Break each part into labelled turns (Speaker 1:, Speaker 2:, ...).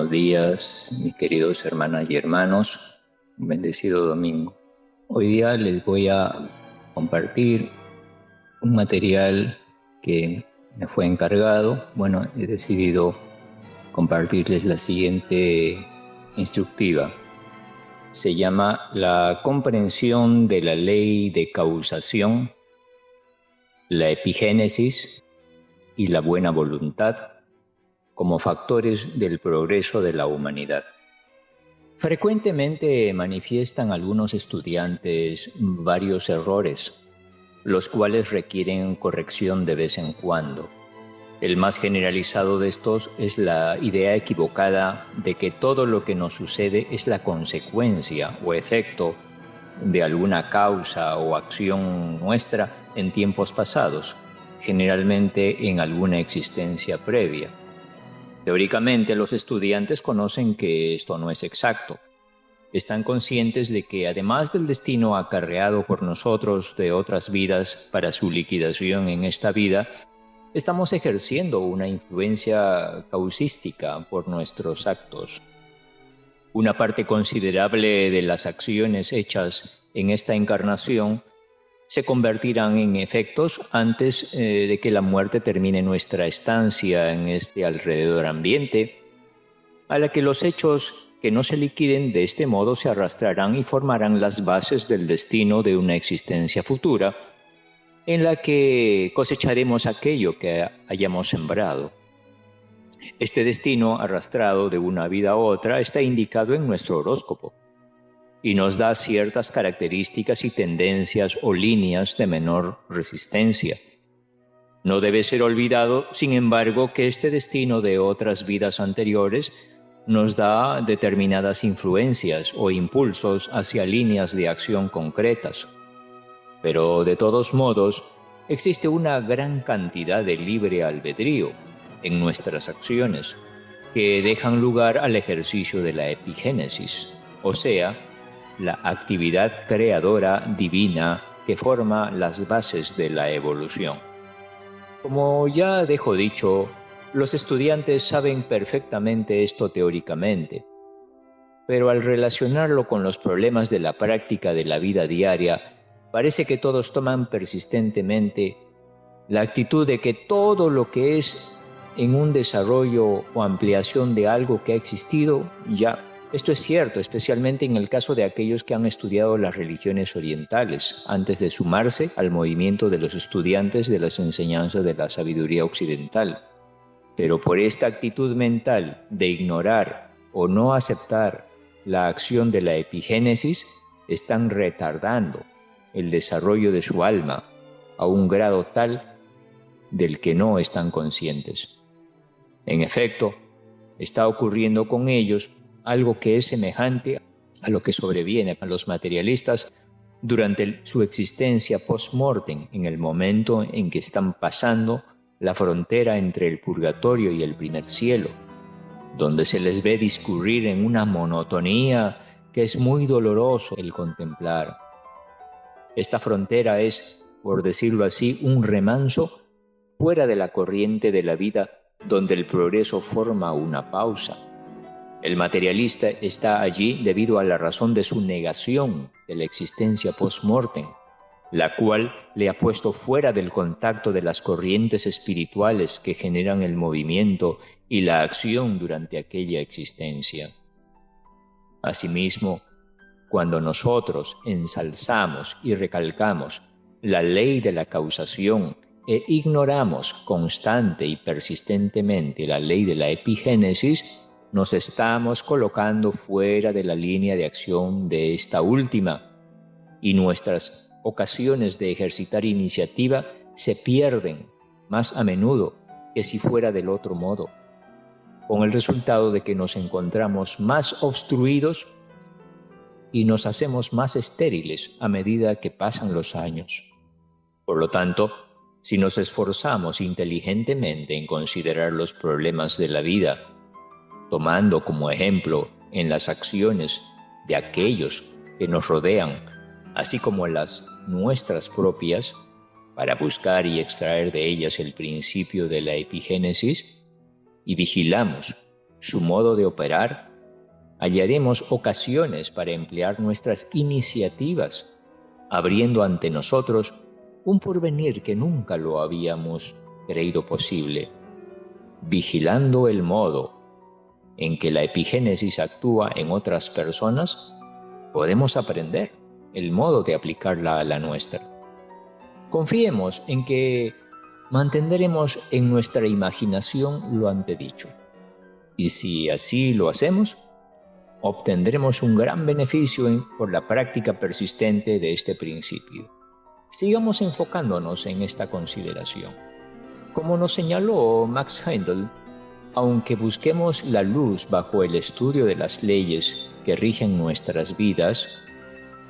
Speaker 1: buenos días, mis queridos hermanas y hermanos. Un bendecido domingo. Hoy día les voy a compartir un material que me fue encargado. Bueno, he decidido compartirles la siguiente instructiva. Se llama La comprensión de la ley de causación, la epigénesis y la buena voluntad como factores del progreso de la humanidad. Frecuentemente manifiestan algunos estudiantes varios errores, los cuales requieren corrección de vez en cuando. El más generalizado de estos es la idea equivocada de que todo lo que nos sucede es la consecuencia o efecto de alguna causa o acción nuestra en tiempos pasados, generalmente en alguna existencia previa. Teóricamente los estudiantes conocen que esto no es exacto. Están conscientes de que además del destino acarreado por nosotros de otras vidas para su liquidación en esta vida, estamos ejerciendo una influencia causística por nuestros actos. Una parte considerable de las acciones hechas en esta encarnación se convertirán en efectos antes eh, de que la muerte termine nuestra estancia en este alrededor ambiente, a la que los hechos que no se liquiden de este modo se arrastrarán y formarán las bases del destino de una existencia futura, en la que cosecharemos aquello que hayamos sembrado. Este destino arrastrado de una vida a otra está indicado en nuestro horóscopo y nos da ciertas características y tendencias o líneas de menor resistencia. No debe ser olvidado, sin embargo, que este destino de otras vidas anteriores nos da determinadas influencias o impulsos hacia líneas de acción concretas. Pero de todos modos, existe una gran cantidad de libre albedrío en nuestras acciones que dejan lugar al ejercicio de la epigénesis, o sea, la actividad creadora divina que forma las bases de la evolución. Como ya dejo dicho, los estudiantes saben perfectamente esto teóricamente, pero al relacionarlo con los problemas de la práctica de la vida diaria, parece que todos toman persistentemente la actitud de que todo lo que es en un desarrollo o ampliación de algo que ha existido ya esto es cierto, especialmente en el caso de aquellos que han estudiado las religiones orientales antes de sumarse al movimiento de los estudiantes de las enseñanzas de la sabiduría occidental. Pero por esta actitud mental de ignorar o no aceptar la acción de la epigénesis, están retardando el desarrollo de su alma a un grado tal del que no están conscientes. En efecto, está ocurriendo con ellos algo que es semejante a lo que sobreviene a los materialistas durante su existencia post-mortem, en el momento en que están pasando la frontera entre el purgatorio y el primer cielo, donde se les ve discurrir en una monotonía que es muy doloroso el contemplar. Esta frontera es, por decirlo así, un remanso fuera de la corriente de la vida donde el progreso forma una pausa el materialista está allí debido a la razón de su negación de la existencia post-mortem, la cual le ha puesto fuera del contacto de las corrientes espirituales que generan el movimiento y la acción durante aquella existencia. Asimismo, cuando nosotros ensalzamos y recalcamos la ley de la causación e ignoramos constante y persistentemente la ley de la epigénesis, nos estamos colocando fuera de la línea de acción de esta última y nuestras ocasiones de ejercitar iniciativa se pierden más a menudo que si fuera del otro modo, con el resultado de que nos encontramos más obstruidos y nos hacemos más estériles a medida que pasan los años. Por lo tanto, si nos esforzamos inteligentemente en considerar los problemas de la vida, tomando como ejemplo en las acciones de aquellos que nos rodean, así como las nuestras propias, para buscar y extraer de ellas el principio de la epigénesis, y vigilamos su modo de operar, hallaremos ocasiones para emplear nuestras iniciativas, abriendo ante nosotros un porvenir que nunca lo habíamos creído posible, vigilando el modo en que la epigénesis actúa en otras personas, podemos aprender el modo de aplicarla a la nuestra. Confiemos en que mantendremos en nuestra imaginación lo antedicho. Y si así lo hacemos, obtendremos un gran beneficio por la práctica persistente de este principio. Sigamos enfocándonos en esta consideración. Como nos señaló Max Heindel, aunque busquemos la luz bajo el estudio de las leyes que rigen nuestras vidas,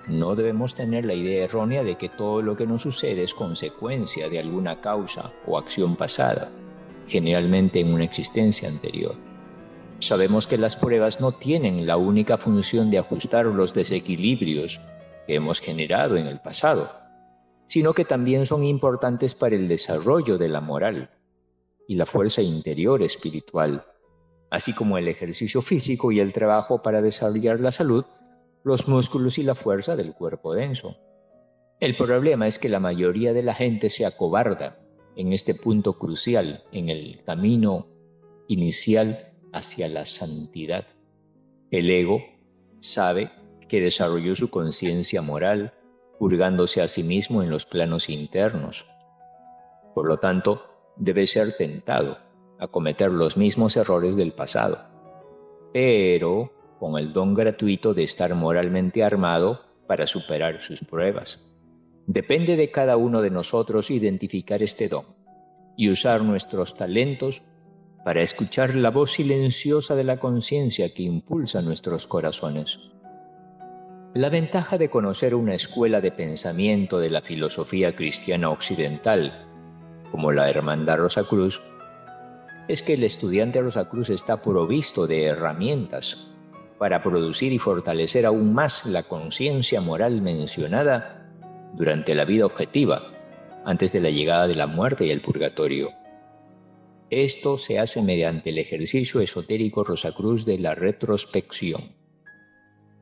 Speaker 1: no debemos tener la idea errónea de que todo lo que nos sucede es consecuencia de alguna causa o acción pasada, generalmente en una existencia anterior. Sabemos que las pruebas no tienen la única función de ajustar los desequilibrios que hemos generado en el pasado, sino que también son importantes para el desarrollo de la moral y la fuerza interior espiritual, así como el ejercicio físico y el trabajo para desarrollar la salud, los músculos y la fuerza del cuerpo denso. El problema es que la mayoría de la gente se acobarda en este punto crucial en el camino inicial hacia la santidad. El ego sabe que desarrolló su conciencia moral purgándose a sí mismo en los planos internos. Por lo tanto, debe ser tentado a cometer los mismos errores del pasado, pero con el don gratuito de estar moralmente armado para superar sus pruebas. Depende de cada uno de nosotros identificar este don y usar nuestros talentos para escuchar la voz silenciosa de la conciencia que impulsa nuestros corazones. La ventaja de conocer una escuela de pensamiento de la filosofía cristiana occidental, como la Hermandad Rosacruz, es que el estudiante Rosacruz está provisto de herramientas para producir y fortalecer aún más la conciencia moral mencionada durante la vida objetiva, antes de la llegada de la muerte y el purgatorio. Esto se hace mediante el ejercicio esotérico Rosacruz de la retrospección.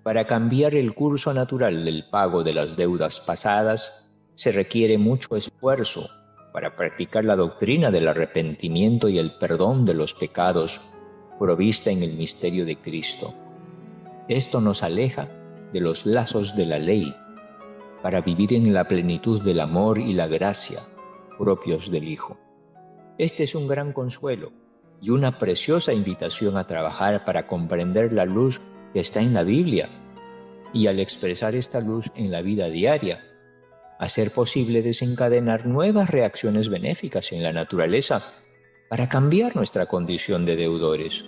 Speaker 1: Para cambiar el curso natural del pago de las deudas pasadas, se requiere mucho esfuerzo para practicar la doctrina del arrepentimiento y el perdón de los pecados provista en el misterio de Cristo. Esto nos aleja de los lazos de la ley para vivir en la plenitud del amor y la gracia propios del Hijo. Este es un gran consuelo y una preciosa invitación a trabajar para comprender la luz que está en la Biblia y al expresar esta luz en la vida diaria, hacer posible desencadenar nuevas reacciones benéficas en la naturaleza para cambiar nuestra condición de deudores.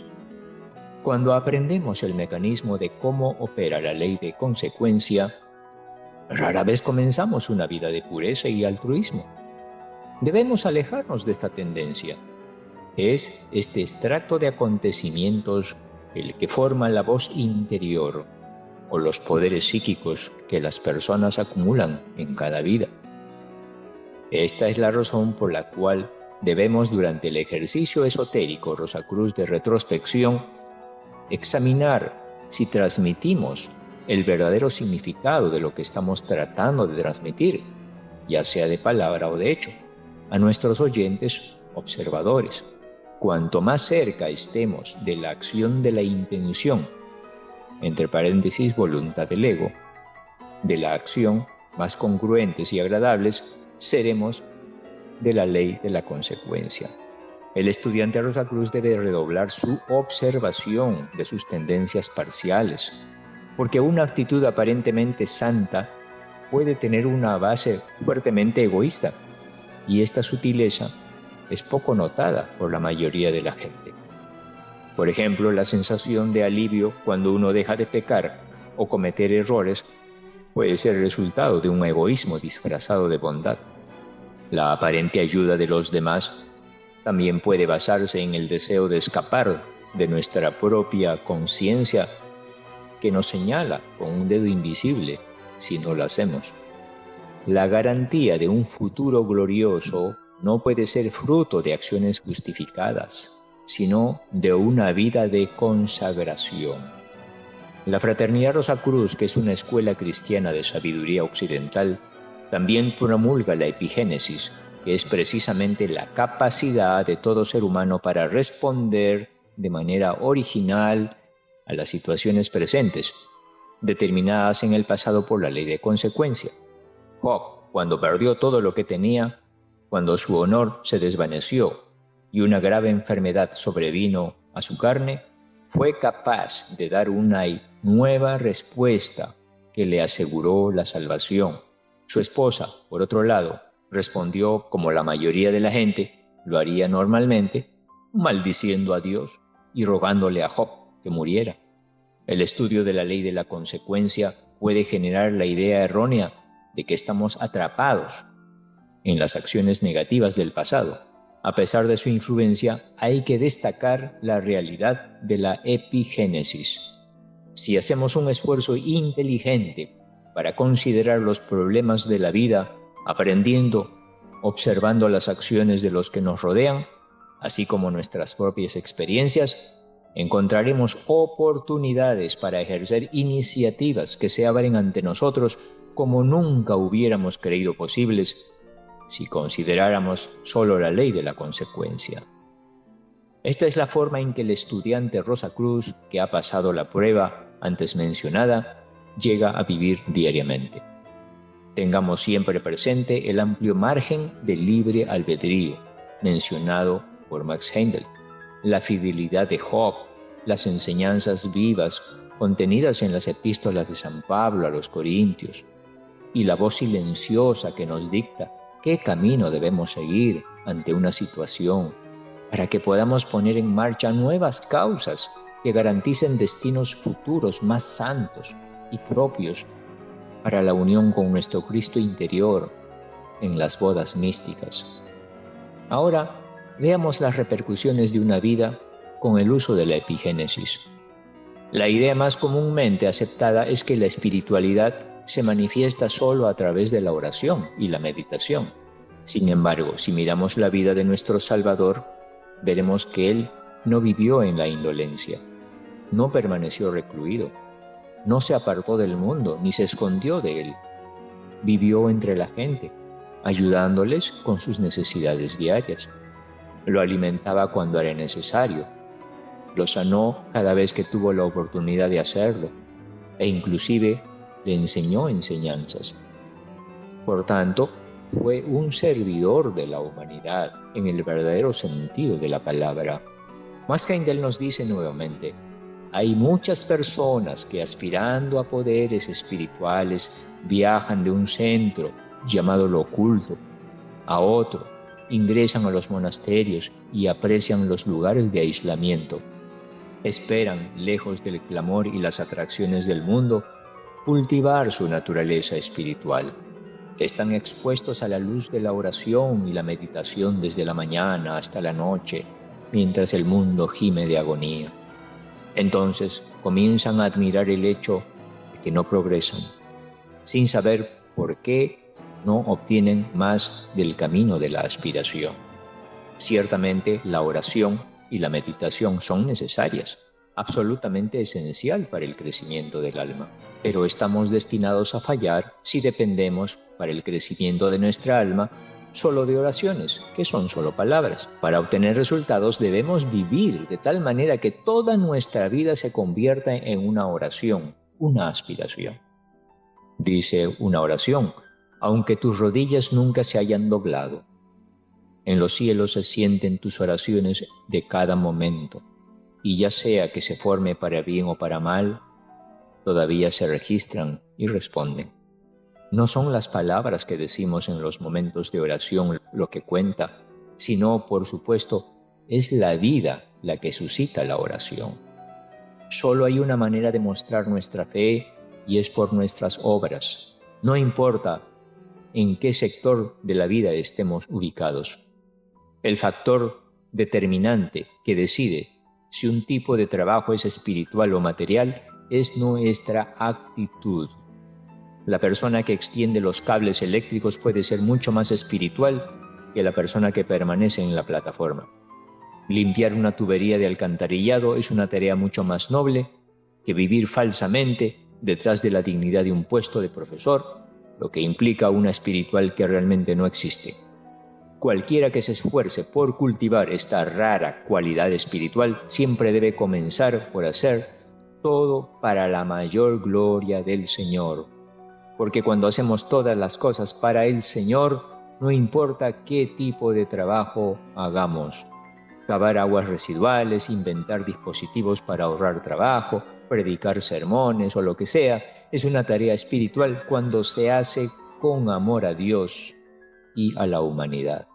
Speaker 1: Cuando aprendemos el mecanismo de cómo opera la ley de consecuencia, rara vez comenzamos una vida de pureza y altruismo Debemos alejarnos de esta tendencia. Es este extracto de acontecimientos el que forma la voz interior o los poderes psíquicos que las personas acumulan en cada vida. Esta es la razón por la cual debemos durante el ejercicio esotérico Rosacruz de retrospección examinar si transmitimos el verdadero significado de lo que estamos tratando de transmitir, ya sea de palabra o de hecho a nuestros oyentes observadores. Cuanto más cerca estemos de la acción de la intención entre paréntesis voluntad del ego, de la acción más congruentes y agradables, seremos de la ley de la consecuencia. El estudiante Rosa Cruz debe redoblar su observación de sus tendencias parciales, porque una actitud aparentemente santa puede tener una base fuertemente egoísta, y esta sutileza es poco notada por la mayoría de la gente. Por ejemplo, la sensación de alivio cuando uno deja de pecar o cometer errores puede ser resultado de un egoísmo disfrazado de bondad. La aparente ayuda de los demás también puede basarse en el deseo de escapar de nuestra propia conciencia que nos señala con un dedo invisible si no lo hacemos. La garantía de un futuro glorioso no puede ser fruto de acciones justificadas, sino de una vida de consagración. La Fraternidad Rosa Cruz, que es una escuela cristiana de sabiduría occidental, también promulga la epigénesis, que es precisamente la capacidad de todo ser humano para responder de manera original a las situaciones presentes, determinadas en el pasado por la ley de consecuencia. Job, cuando perdió todo lo que tenía, cuando su honor se desvaneció y una grave enfermedad sobrevino a su carne, fue capaz de dar una nueva respuesta que le aseguró la salvación. Su esposa, por otro lado, respondió como la mayoría de la gente lo haría normalmente, maldiciendo a Dios y rogándole a Job que muriera. El estudio de la ley de la consecuencia puede generar la idea errónea de que estamos atrapados en las acciones negativas del pasado. A pesar de su influencia, hay que destacar la realidad de la epigénesis. Si hacemos un esfuerzo inteligente para considerar los problemas de la vida, aprendiendo, observando las acciones de los que nos rodean, así como nuestras propias experiencias, encontraremos oportunidades para ejercer iniciativas que se abren ante nosotros como nunca hubiéramos creído posibles si consideráramos solo la ley de la consecuencia. Esta es la forma en que el estudiante Rosa Cruz, que ha pasado la prueba antes mencionada, llega a vivir diariamente. Tengamos siempre presente el amplio margen de libre albedrío mencionado por Max Heindel, la fidelidad de Job, las enseñanzas vivas contenidas en las epístolas de San Pablo a los Corintios, y la voz silenciosa que nos dicta qué camino debemos seguir ante una situación para que podamos poner en marcha nuevas causas que garanticen destinos futuros más santos y propios para la unión con nuestro Cristo interior en las bodas místicas. Ahora veamos las repercusiones de una vida con el uso de la epigénesis. La idea más comúnmente aceptada es que la espiritualidad se manifiesta solo a través de la oración y la meditación. Sin embargo, si miramos la vida de nuestro Salvador, veremos que Él no vivió en la indolencia, no permaneció recluido, no se apartó del mundo ni se escondió de Él. Vivió entre la gente, ayudándoles con sus necesidades diarias. Lo alimentaba cuando era necesario, lo sanó cada vez que tuvo la oportunidad de hacerlo e inclusive le enseñó enseñanzas. Por tanto, fue un servidor de la humanidad en el verdadero sentido de la palabra. Mascaindel nos dice nuevamente, hay muchas personas que aspirando a poderes espirituales viajan de un centro llamado lo oculto a otro, ingresan a los monasterios y aprecian los lugares de aislamiento. Esperan, lejos del clamor y las atracciones del mundo, cultivar su naturaleza espiritual están expuestos a la luz de la oración y la meditación desde la mañana hasta la noche, mientras el mundo gime de agonía. Entonces comienzan a admirar el hecho de que no progresan, sin saber por qué no obtienen más del camino de la aspiración. Ciertamente la oración y la meditación son necesarias, absolutamente esencial para el crecimiento del alma pero estamos destinados a fallar si dependemos para el crecimiento de nuestra alma solo de oraciones, que son solo palabras. Para obtener resultados debemos vivir de tal manera que toda nuestra vida se convierta en una oración, una aspiración. Dice una oración, aunque tus rodillas nunca se hayan doblado. En los cielos se sienten tus oraciones de cada momento, y ya sea que se forme para bien o para mal, todavía se registran y responden. No son las palabras que decimos en los momentos de oración lo que cuenta, sino, por supuesto, es la vida la que suscita la oración. Solo hay una manera de mostrar nuestra fe y es por nuestras obras. No importa en qué sector de la vida estemos ubicados. El factor determinante que decide si un tipo de trabajo es espiritual o material es nuestra actitud. La persona que extiende los cables eléctricos puede ser mucho más espiritual que la persona que permanece en la plataforma. Limpiar una tubería de alcantarillado es una tarea mucho más noble que vivir falsamente detrás de la dignidad de un puesto de profesor, lo que implica una espiritual que realmente no existe. Cualquiera que se esfuerce por cultivar esta rara cualidad espiritual siempre debe comenzar por hacer todo para la mayor gloria del Señor, porque cuando hacemos todas las cosas para el Señor, no importa qué tipo de trabajo hagamos. Cavar aguas residuales, inventar dispositivos para ahorrar trabajo, predicar sermones o lo que sea, es una tarea espiritual cuando se hace con amor a Dios y a la humanidad.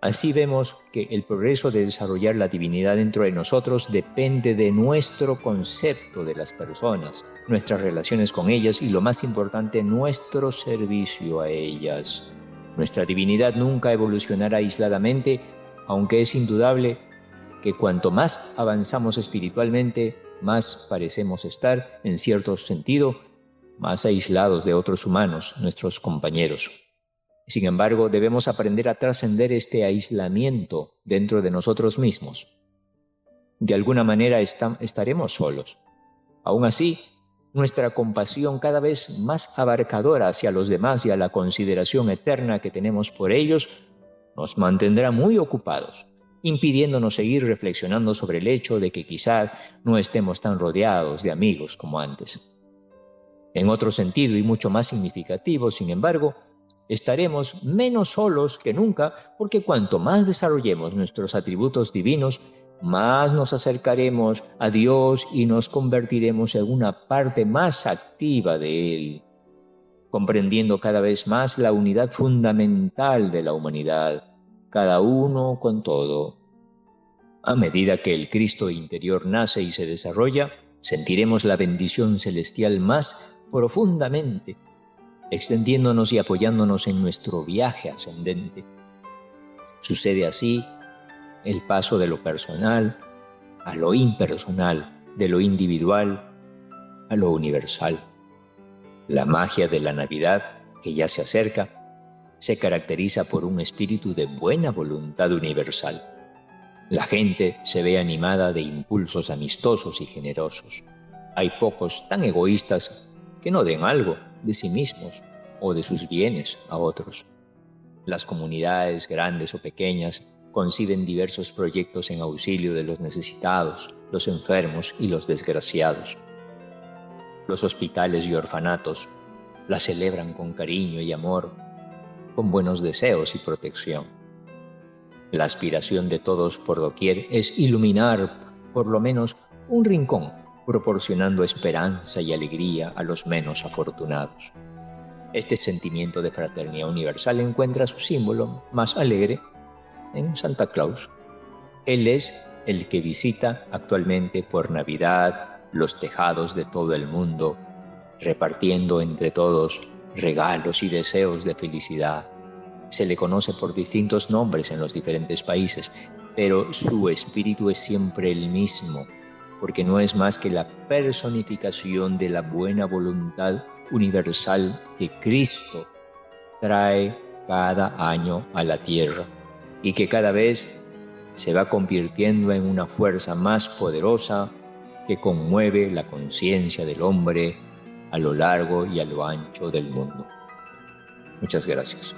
Speaker 1: Así vemos que el progreso de desarrollar la divinidad dentro de nosotros depende de nuestro concepto de las personas, nuestras relaciones con ellas y lo más importante, nuestro servicio a ellas. Nuestra divinidad nunca evolucionará aisladamente, aunque es indudable que cuanto más avanzamos espiritualmente, más parecemos estar, en cierto sentido, más aislados de otros humanos, nuestros compañeros. Sin embargo, debemos aprender a trascender este aislamiento dentro de nosotros mismos. De alguna manera estaremos solos. Aún así, nuestra compasión cada vez más abarcadora hacia los demás y a la consideración eterna que tenemos por ellos nos mantendrá muy ocupados, impidiéndonos seguir reflexionando sobre el hecho de que quizás no estemos tan rodeados de amigos como antes. En otro sentido y mucho más significativo, sin embargo, estaremos menos solos que nunca porque cuanto más desarrollemos nuestros atributos divinos, más nos acercaremos a Dios y nos convertiremos en una parte más activa de Él, comprendiendo cada vez más la unidad fundamental de la humanidad, cada uno con todo. A medida que el Cristo interior nace y se desarrolla, sentiremos la bendición celestial más profundamente extendiéndonos y apoyándonos en nuestro viaje ascendente. Sucede así el paso de lo personal a lo impersonal, de lo individual a lo universal. La magia de la Navidad, que ya se acerca, se caracteriza por un espíritu de buena voluntad universal. La gente se ve animada de impulsos amistosos y generosos. Hay pocos tan egoístas que no den algo de sí mismos o de sus bienes a otros. Las comunidades, grandes o pequeñas, conciben diversos proyectos en auxilio de los necesitados, los enfermos y los desgraciados. Los hospitales y orfanatos la celebran con cariño y amor, con buenos deseos y protección. La aspiración de todos por doquier es iluminar por lo menos un rincón proporcionando esperanza y alegría a los menos afortunados. Este sentimiento de fraternidad universal encuentra su símbolo más alegre en Santa Claus. Él es el que visita actualmente por Navidad los tejados de todo el mundo, repartiendo entre todos regalos y deseos de felicidad. Se le conoce por distintos nombres en los diferentes países, pero su espíritu es siempre el mismo, porque no es más que la personificación de la buena voluntad universal que Cristo trae cada año a la tierra y que cada vez se va convirtiendo en una fuerza más poderosa que conmueve la conciencia del hombre a lo largo y a lo ancho del mundo. Muchas gracias.